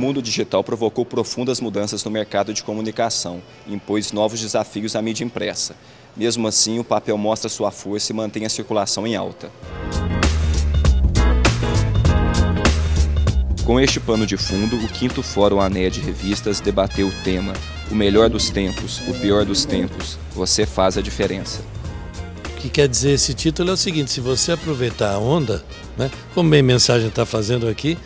mundo digital provocou profundas mudanças no mercado de comunicação e impôs novos desafios à mídia impressa. Mesmo assim, o papel mostra sua força e mantém a circulação em alta. Com este pano de fundo, o quinto Fórum ANE de Revistas debateu o tema O melhor dos tempos, o pior dos tempos, você faz a diferença. O que quer dizer esse título é o seguinte, se você aproveitar a onda, né, como bem mensagem está fazendo aqui,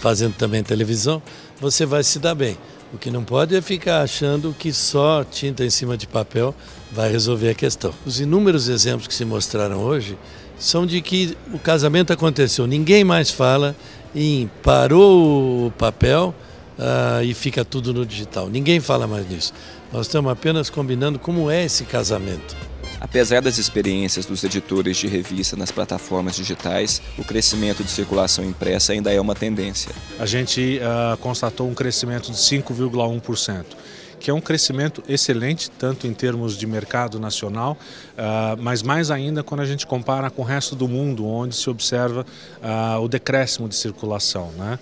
fazendo também televisão, você vai se dar bem. O que não pode é ficar achando que só tinta em cima de papel vai resolver a questão. Os inúmeros exemplos que se mostraram hoje são de que o casamento aconteceu, ninguém mais fala em parou o papel uh, e fica tudo no digital. Ninguém fala mais nisso. Nós estamos apenas combinando como é esse casamento. Apesar das experiências dos editores de revista nas plataformas digitais, o crescimento de circulação impressa ainda é uma tendência. A gente uh, constatou um crescimento de 5,1% que é um crescimento excelente, tanto em termos de mercado nacional, uh, mas mais ainda quando a gente compara com o resto do mundo, onde se observa uh, o decréscimo de circulação. Né?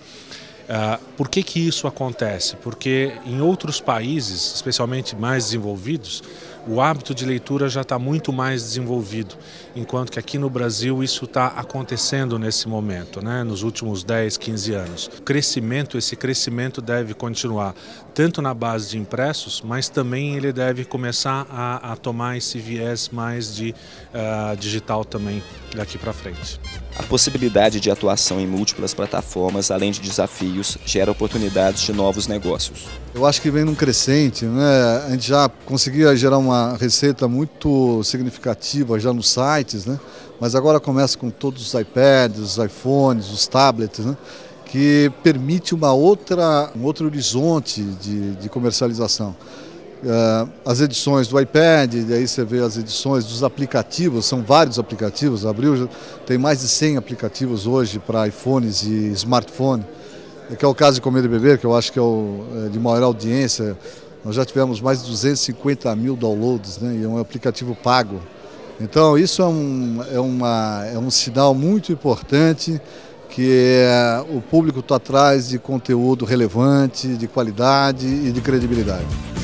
Uh, por que, que isso acontece? Porque em outros países, especialmente mais desenvolvidos, o hábito de leitura já está muito mais desenvolvido, enquanto que aqui no Brasil isso está acontecendo nesse momento, né, nos últimos 10, 15 anos. O crescimento, esse crescimento deve continuar, tanto na base de impressos, mas também ele deve começar a, a tomar esse viés mais de uh, digital também daqui para frente. A possibilidade de atuação em múltiplas plataformas, além de desafios, gera oportunidades de novos negócios. Eu acho que vem num crescente, né? A gente já conseguia gerar uma receita muito significativa já nos sites, né? Mas agora começa com todos os iPads, os iPhones, os tablets, né? Que permite uma outra, um outro horizonte de, de comercialização. Uh, as edições do iPad, e aí você vê as edições dos aplicativos, são vários aplicativos, abriu, tem mais de 100 aplicativos hoje para iPhones e smartphone, que é o caso de Comer e Beber, que eu acho que é o é de maior audiência, nós já tivemos mais de 250 mil downloads, né, e é um aplicativo pago. Então isso é um, é uma, é um sinal muito importante que é, o público está atrás de conteúdo relevante, de qualidade e de credibilidade.